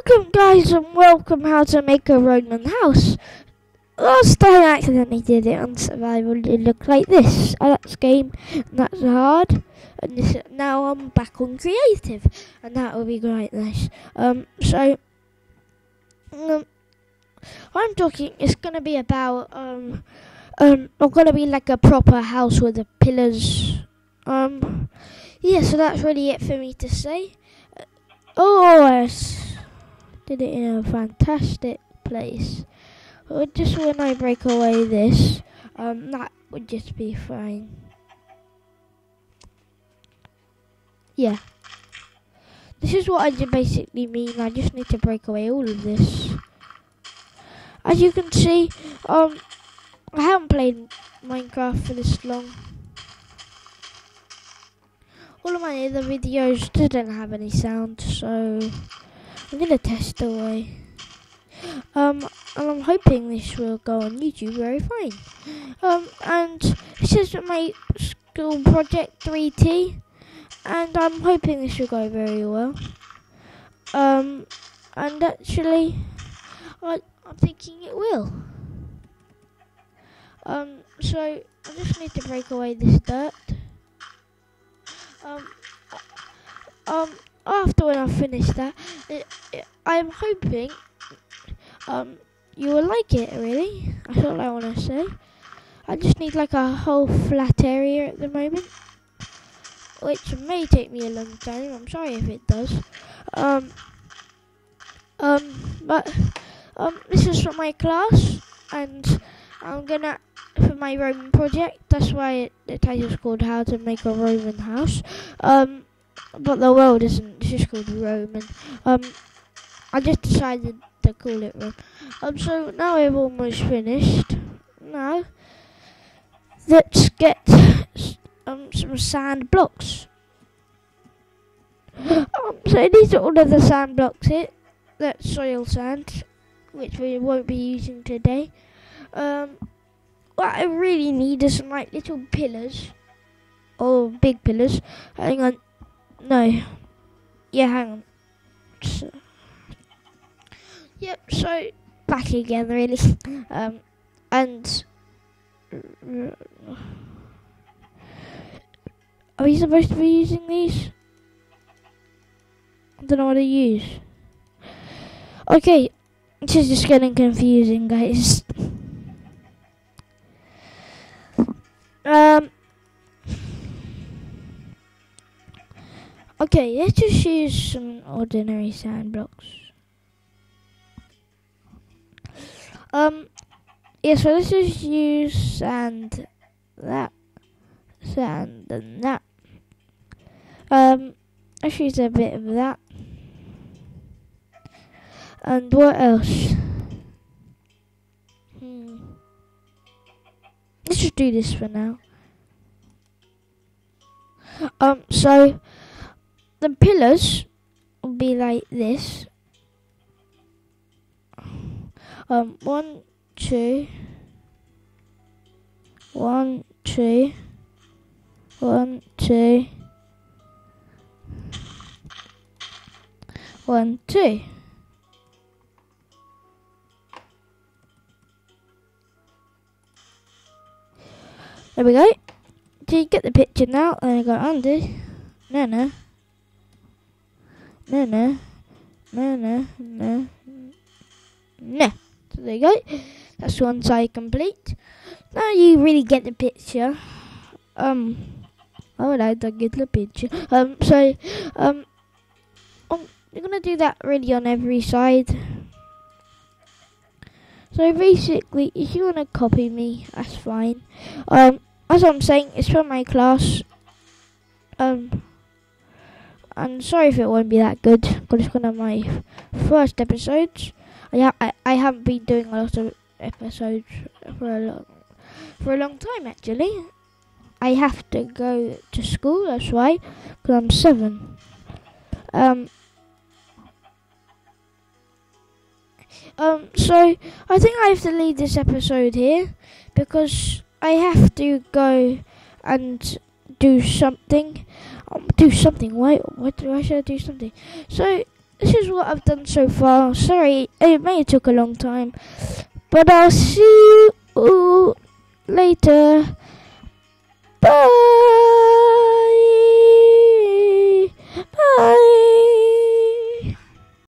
Welcome guys and welcome how to make a Roman house. Last time I accidentally did it on survival it looked like this. Oh, that's game and that's hard. And this, now I'm back on creative and that will be quite nice. Um so um, I'm talking it's gonna be about um um not gonna be like a proper house with the pillars. Um yeah, so that's really it for me to say. Uh, oh did it in a fantastic place. Just when I break away this, um, that would just be fine. Yeah. This is what I basically mean. I just need to break away all of this. As you can see, um, I haven't played Minecraft for this long. All of my other videos didn't have any sound, so I'm gonna test away. Um, and I'm hoping this will go on YouTube very fine. Um, and this is my school project 3T, and I'm hoping this will go very well. Um, and actually, I, I'm thinking it will. Um, so I just need to break away this dirt. Um, um, after when I finish that, I'm hoping um, you will like it, really. That's all I want to say. I just need like a whole flat area at the moment, which may take me a long time. I'm sorry if it does. Um, um, but um, this is for my class, and I'm gonna for my Roman project. That's why it, the title's called "How to Make a Roman House." Um, but the world isn't. It's just called Roman. Um, I just decided to call it Rome. Um, so now we've almost finished. Now let's get um some sand blocks. Um, so these are all of the sand blocks here. That's soul sand, which we won't be using today. Um, what I really need is some like little pillars, or big pillars. Hang on. No. Yeah, hang on. So, yep, so back again, really. Um, and. Are we supposed to be using these? I don't know what to use. Okay, this is just getting confusing, guys. Um. Okay, let's just use some ordinary sand blocks. Um, yeah, so let's just use sand, that, sand, and that. Um, let's use a bit of that. And what else? Hmm. Let's just do this for now. Um, so the pillars will be like this. Um, one, two, one, two, one, two, one, two. There we go. Do you get the picture now? And I go under. No, no. No, no. No, no, no. So there you go. That's one side complete. Now you really get the picture. Um, oh, I get the picture. Um, so, um, um, you're gonna do that really on every side. So basically, if you wanna copy me, that's fine. Um, as I'm saying, it's from my class. Um, I'm sorry if it won't be that good because it's one of my first episodes. I, ha- I I haven't been doing a lot of episodes for a long for a long time actually. I have to go to school. That's why, because I'm seven. Um. Um. So I think I have to leave this episode here because I have to go and do something. Do something. Why? Why, why should I do something? So this is what I've done so far. Sorry, it may have took a long time, but I'll see you later.